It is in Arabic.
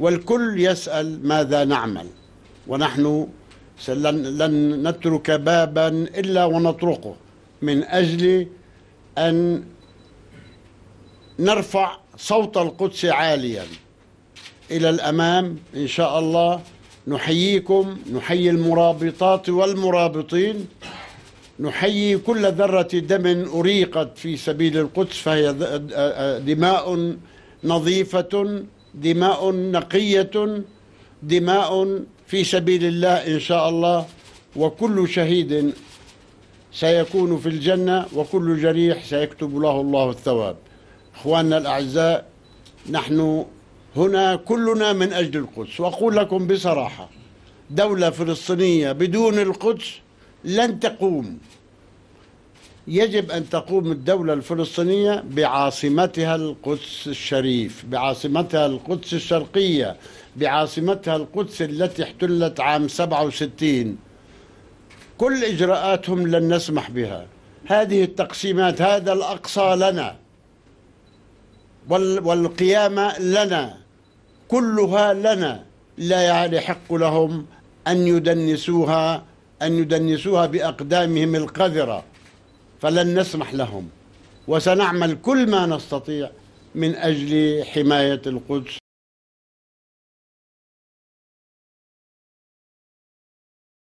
والكل يسأل ماذا نعمل. ونحن لن, نترك بابا إلا ونطرقه. من أجل أن نرفع صوت القدس عاليا. إلى الأمام إن شاء الله نحييكم نحيي المرابطات والمرابطين. نحيي كل ذرة دم أريقت في سبيل القدس فهي دماء نظيفة. دماء نقية دماء في سبيل الله إن شاء الله وكل شهيد سيكون في الجنة وكل جريح سيكتب له الله الثواب. إخواننا الأعزاء نحن هنا كلنا من أجل القدس. وأقول لكم بصراحة دولة فلسطينية بدون القدس لن تقوم. يجب أن تقوم الدولة الفلسطينية بعاصمتها القدس الشريف بعاصمتها القدس الشرقية بعاصمتها القدس التي احتلت عام 67 كل إجراءاتهم لن نسمح بها. هذه التقسيمات هذا الأقصى لنا. والقيامة لنا. كلها لنا. لا يحق لهم أن يدنسوها أن يدنسوها بأقدامهم القذرة. فلن نسمح لهم. وسنعمل كل ما نستطيع من أجل حماية القدس